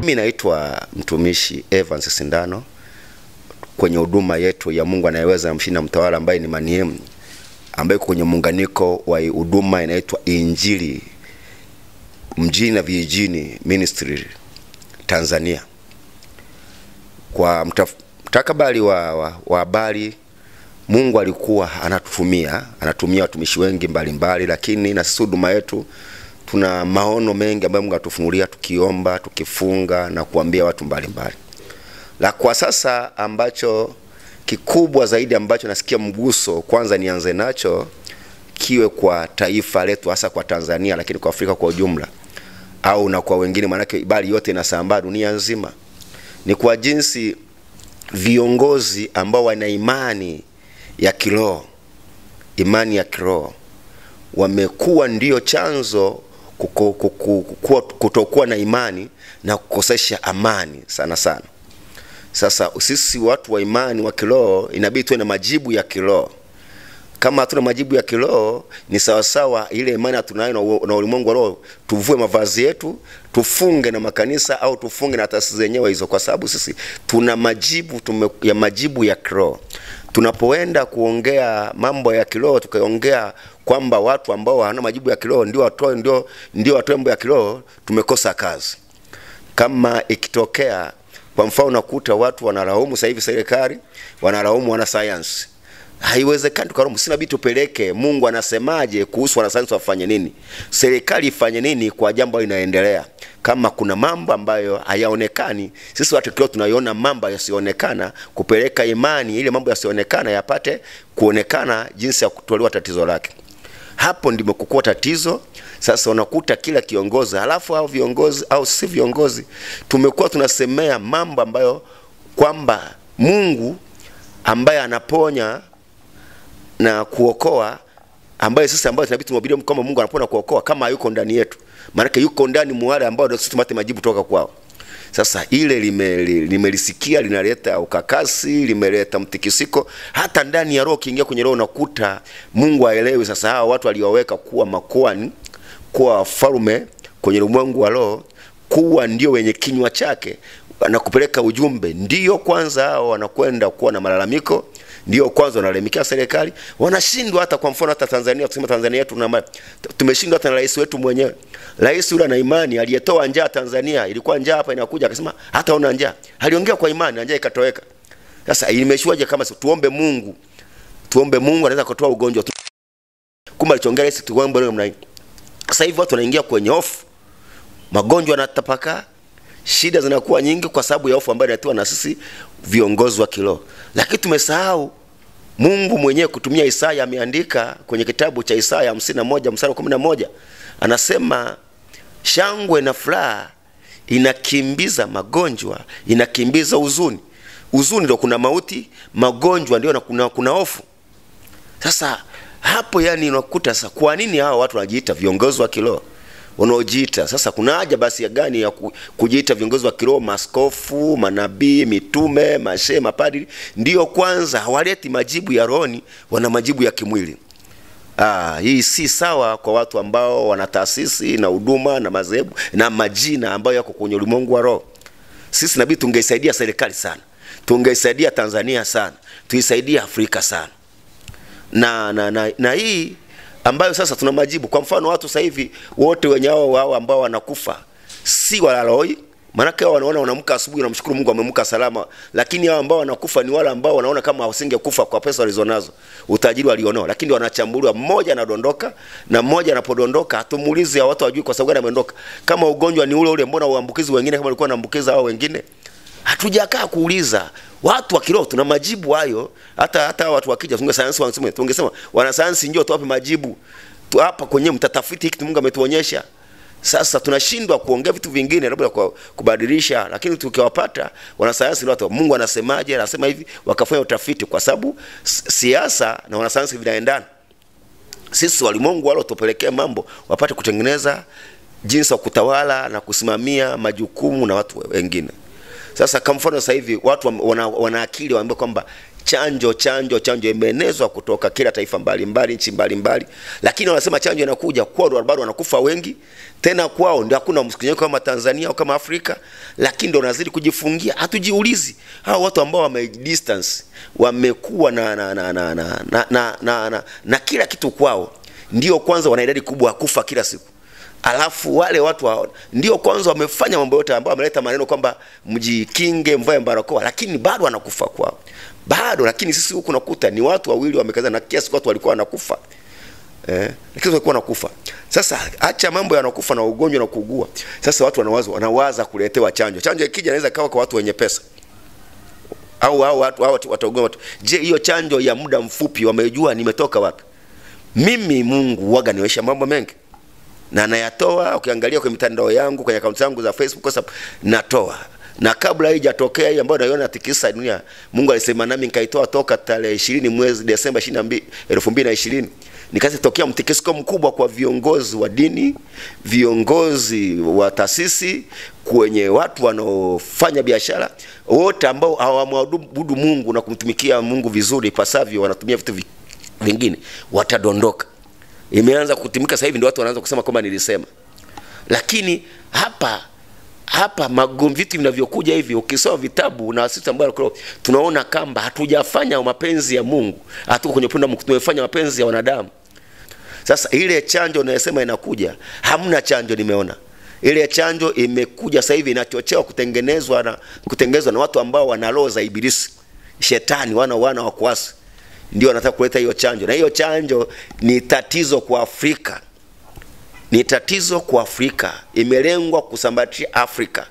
Mimi naitwa mtumishi Evans Sindano kwenye huduma yetu ya Mungu anayeweza na mshindi na mtawala ambaye ni Maniemu ambaye kwenye muunganiko wa huduma inaitwa Injili mjini na vijijini ministry Tanzania. Kwa mtakabali wa habari Mungu alikuwa anatutumia anatumia watumishi wengi mbalimbali mbali, lakini na sisi huduma yetu tuna maono mengi ambayo Mungu atufunulia tukiomba, tukifunga na kuambia watu mbalimbali mbali. La kwa sasa ambacho kikubwa zaidi ambacho nasikia mguso kwanza nianze nacho kiwe kwa taifa letu hasa kwa Tanzania, lakini kwa Afrika kwa ujumla au na kwa wengine, maanake ibali yote inasambaa dunia nzima, ni kwa jinsi viongozi ambao wana imani ya kiroho, imani ya kiroho wamekuwa ndio chanzo kutokuwa na imani na kukosesha amani sana sana. Sasa sisi watu wa imani wa kiroho inabidi tuwe na majibu ya kiroho. Kama hatuna majibu ya kiroho, ni sawasawa ile imani tunayo na ulimwengu wa roho, tuvue mavazi yetu, tufunge na makanisa au tufunge na taasisi zenyewe hizo, kwa sababu sisi tuna majibu tume, ya majibu ya kiroho. Tunapoenda kuongea mambo ya kiroho, tukaongea kwamba watu ambao hawana majibu ya kiroho ndio watoe ndio ndio watoe mambo ya kiroho, tumekosa kazi. Kama ikitokea kwa mfano unakuta watu wanalaumu sasa hivi serikali, wanalaumu wanasayansi. Haiwezekani tukalaumu, sina bidi tupeleke Mungu anasemaje kuhusu wanasayansi wafanye nini, serikali ifanye nini kwa jambo linaendelea. Kama kuna mambo ambayo hayaonekani, sisi watu kio tunaiona mambo yasionekana, kupeleka imani ile mambo yasionekana yapate kuonekana jinsi ya kutolewa tatizo lake. Hapo ndimo kukua tatizo. Sasa unakuta kila kiongozi, halafu au viongozi au si viongozi, tumekuwa tunasemea mambo ambayo kwamba Mungu ambaye anaponya na kuokoa, ambaye sisi ambayo tunabidi tumwabudu kama Mungu anaponya kuokoa, kama hayuko ndani yetu, maanake yuko ndani mwale ambao sisi tumate majibu toka kwao. Sasa ile limelisikia lime linaleta ukakasi, limeleta mtikisiko hata ndani ya roho. Ukiingia kwenye roho unakuta Mungu aelewi. Sasa hawa watu alioweka kuwa makoani kuwa wafalme kwenye ulimwengu wa roho, kuwa ndio wenye kinywa chake na kupeleka ujumbe, ndio kwanza hao wanakwenda kuwa na malalamiko, ndio kwanza wanalemikia serikali, wanashindwa. Hata kwa mfano hata Tanzania, kusema Tanzania yetu na tumeshindwa hata na rais wetu mwenyewe. Rais yule ana imani, aliyetoa njaa Tanzania, ilikuwa njaa hapa inakuja, akasema hata ona njaa, aliongea kwa imani njaa ikatoweka. Sasa imeshuaje kama tuombe Mungu, tuombe Mungu anaweza kutoa ugonjwa tu, kumbe alichoongea rais tuombe leo mnai. Sasa hivi watu wanaingia kwenye hofu, magonjwa yanatapakaa shida zinakuwa nyingi kwa sababu ya hofu ambayo inatiwa na sisi viongozi wa kiroho, lakini tumesahau Mungu mwenyewe kutumia Isaya ameandika kwenye kitabu cha Isaya 51 mstari wa 11, anasema shangwe na furaha inakimbiza magonjwa, inakimbiza huzuni. Huzuni ndio kuna mauti, magonjwa ndio na kuna kuna hofu. Sasa hapo, yani unakuta sasa, kwa nini hawa watu wanajiita viongozi wa kiroho wanaojiita sasa, kuna haja basi ya gani ya kujiita viongozi wa kiroho, maskofu, manabii, mitume, mashehe, mapadri? Ndiyo kwanza hawaleti majibu ya rohoni, wana majibu ya kimwili. Ah, hii si sawa kwa watu ambao wana taasisi na huduma na madhehebu na majina ambayo yako kwenye ulimwengu wa roho. Sisi nabii tungeisaidia serikali sana, tungeisaidia Tanzania sana, tuisaidia Afrika sana na, na, na, na hii ambayo sasa tuna majibu. Kwa mfano watu sasa hivi wote wenye hao wao ambao wanakufa si walaloi, maanake hao wanaona wanaamka asubuhi, namshukuru Mungu amemka salama, lakini hao ambao wanakufa ni wale ambao wanaona kama wasingekufa kwa pesa walizonazo, utajiri walionao, lakini wanachambuliwa. Mmoja anadondoka na mmoja anapodondoka, hatumuulizi watu wajui kwa sababu gani ameondoka. Kama ugonjwa ni ule ule, mbona uambukizi wengine kama walikuwa wanaambukiza hao wengine? Hatujakaa kuuliza watu wa kiroho tuna majibu hayo. Hata hata watu wakija, tunge sayansi wanasema, tungesema wanasayansi, njoo tuwape majibu tu hapa kwenye mtatafiti hiki Mungu ametuonyesha. Sasa tunashindwa kuongea vitu vingine labda kwa kubadilisha, lakini tukiwapata wanasayansi watu, Mungu anasemaje, anasema hivi, wakafanya utafiti, kwa sababu siasa na wanasayansi vinaendana. Sisi walimwengu wale tupelekea mambo wapate kutengeneza jinsi ya kutawala na kusimamia majukumu na watu wengine. Sasa kwa mfano sasa hivi watu wana, wana akili waambia kwamba chanjo chanjo chanjo imeenezwa kutoka kila taifa mbalimbali nchi mbalimbali. Lakini wanasema chanjo inakuja kwao bado wanakufa wengi. Tena kwao ndio hakuna mkusanyiko kama Tanzania au kama Afrika. Lakini ndio wanazidi kujifungia. Hatujiulizi. Hao watu ambao wame distance wamekuwa na na na na na, na, na, na, na, na kila kitu kwao ndio kwanza wana idadi kubwa ya kufa kila siku alafu wale watu wa, ndio kwanza wamefanya mambo yote ambayo wameleta maneno kwamba mjikinge mvae barakoa lakini bado wanakufa kwao. Bado lakini sisi huku nakuta ni watu wawili wamekaza na kiasi watu walikuwa wanakufa. Eh, lakini walikuwa wanakufa. Sasa acha mambo yanakufa na ugonjwa na kuugua. Sasa watu wanawaza wanawaza kuletewa chanjo. Chanjo ikija inaweza kawa kwa watu wenye pesa. Au au watu au wataugua watu. Je hiyo chanjo ya muda mfupi wamejua nimetoka wapi? Mimi Mungu waga niwesha mambo mengi na nayatoa ukiangalia kwenye mitandao yangu kwenye akaunti zangu za Facebook sababu natoa. Na kabla haijatokea hii ambayo naiona tikisa dunia Mungu alisema nami nikaitoa toka tarehe 20 mwezi Desemba 22 2020 nikazitokea tokea mtikisiko mkubwa kwa viongozi wa dini viongozi wa taasisi kwenye watu wanaofanya biashara wote ambao hawamwabudu Mungu na kumtumikia Mungu vizuri pasavyo, wanatumia vitu vingine watadondoka imeanza kutimika sasa hivi ndio watu wanaanza kusema kwamba nilisema. Lakini hapa hapa magomvi vitu vinavyokuja hivi ukisoma vitabu na sisi ambao tunaona kamba hatujafanya mapenzi ya Mungu. Hatuko kwenye punda, tumefanya mapenzi ya wanadamu. Sasa ile chanjo unayosema inakuja hamna chanjo nimeona. Ile chanjo imekuja sasa hivi inachochewa kutengenezwa na kutengenezwa na watu ambao wana roho za ibilisi. Shetani wana wana wa kuasi ndio wanataka kuleta hiyo chanjo na hiyo chanjo ni tatizo kwa Afrika ni tatizo kwa Afrika, imelengwa kusambatia Afrika.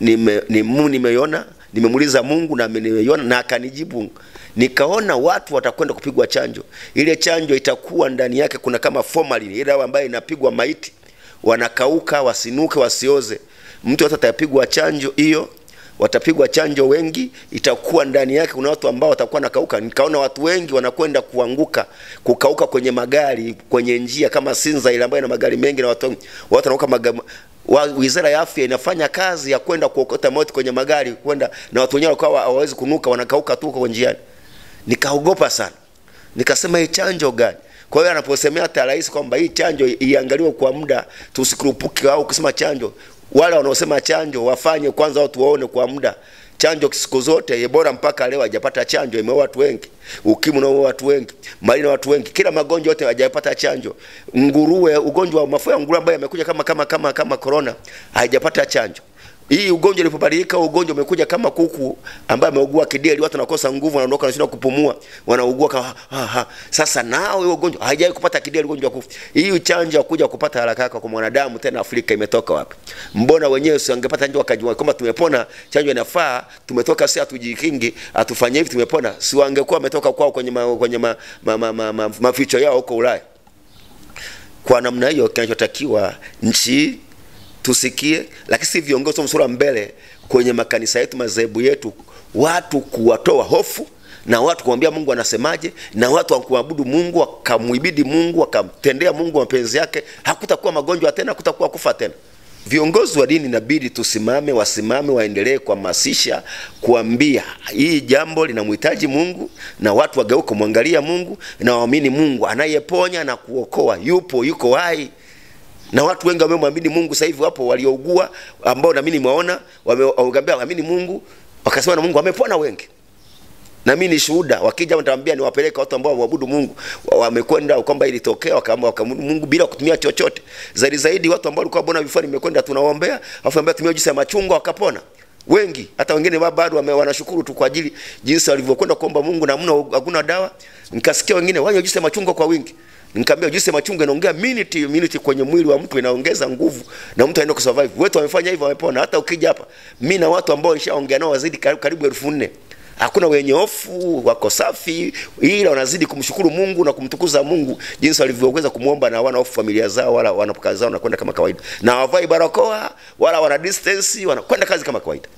Nime, ni Mungu nimeiona, nimemuuliza Mungu na nimeiona na akanijibu. Nikaona watu watakwenda kupigwa chanjo. Ile chanjo itakuwa ndani yake kuna kama formalin, ile dawa ambayo inapigwa maiti, wanakauka, wasinuke, wasioze. Mtu hata atapigwa chanjo hiyo watapigwa chanjo wengi, itakuwa ndani yake kuna watu ambao watakuwa nakauka. Nikaona watu wengi wanakwenda kuanguka, kukauka kwenye magari, kwenye njia kama Sinza ile ambayo ina magari mengi na watu watu wanauka magari wa, Wizara ya Afya inafanya kazi ya kwenda kuokota mauti kwenye magari kwenda na watu wenyewe wakawa hawawezi kunuka, wanakauka tu kwa njiani. Nikaogopa sana, nikasema hii chanjo gani? Kwa hiyo anaposemea hata rais kwamba hii chanjo iangaliwe kwa muda, tusikurupuke au kusema chanjo wale wanaosema chanjo wafanye kwanza, watu waone kwa muda. Chanjo siku zote Ebola mpaka leo hajapata chanjo, imeua watu wengi. Ukimwi unaua watu wengi, malaria na watu wengi, kila magonjwa yote hajapata chanjo. Nguruwe, ugonjwa wa mafua ya nguruwe ambayo yamekuja kama kama kama kama corona, haijapata chanjo. Hii ugonjwa ulipobadilika, ugonjwa umekuja kama kuku ambaye ameugua kideri, watu wanakosa nguvu, wanaondoka wanashindwa kupumua, wanaugua kama ha, ha. Sasa nao hiyo ugonjwa haijawahi kupata kideri, ugonjwa wa kufa. Hii chanjo ya kuja kupata haraka kwa mwanadamu, tena Afrika imetoka wapi? Mbona wenyewe si wangepata chanjo wakajua kwamba tumepona, chanjo inafaa, tumetoka sasa, hatujikingi, atufanye hivi, tumepona, si wangekuwa wametoka kwao kwenye ma, kwenye ma, ma, ma, ma, ma, maficho yao huko Ulaya. Kwa namna hiyo, kinachotakiwa nchi tusikie, lakini si viongozi wa msura mbele kwenye makanisa yetu, madhehebu yetu, watu kuwatoa hofu na watu kumwambia Mungu anasemaje, na watu wakuabudu Mungu, wakamwibidi Mungu, wakamtendea Mungu mapenzi yake, hakutakuwa magonjwa tena, hakutakuwa kufa tena. Viongozi wa dini inabidi tusimame, wasimame, waendelee kuhamasisha, kuambia hii jambo linamhitaji Mungu, na watu wageuke kumwangalia Mungu na waamini Mungu anayeponya na kuokoa, yupo, yuko hai na watu wengi wamemwamini Mungu. Sasa hivi wapo waliougua ambao na mimi nimeona wameambia waamini Mungu, wakasema na Mungu wamepona wengi, na mimi ni shuhuda. Wakija nitawaambia niwapeleke watu ambao waabudu Mungu, wamekwenda kwamba ilitokea wakaamba wakamwabudu Mungu bila kutumia chochote. Zaidi zaidi watu ambao walikuwa bona vifua, nimekwenda tunawaombea, afu ambao tumia juisi ya machungwa wakapona wengi, hata wengine bado wanashukuru tu kwa ajili jinsi walivyokwenda kuomba Mungu na mna hakuna dawa. Nikasikia wengine wanywe juisi ya machungwa kwa wingi Nikamwambia juice ya machungwa inaongea minute minute kwenye mwili wa mtu, inaongeza nguvu na mtu anaenda kusurvive. Wetu wamefanya hivyo, wamepona. Hata ukija hapa, mimi na watu ambao nishaongea nao wazidi karibu elfu nne hakuna wenye hofu, wako safi, ila wanazidi kumshukuru Mungu na kumtukuza Mungu jinsi walivyoweza kumwomba, na wana hofu familia zao wala wanapokazi kazi zao, na kama kawaida, na wavai barakoa wala wana distance, wanakwenda kazi kama kawaida.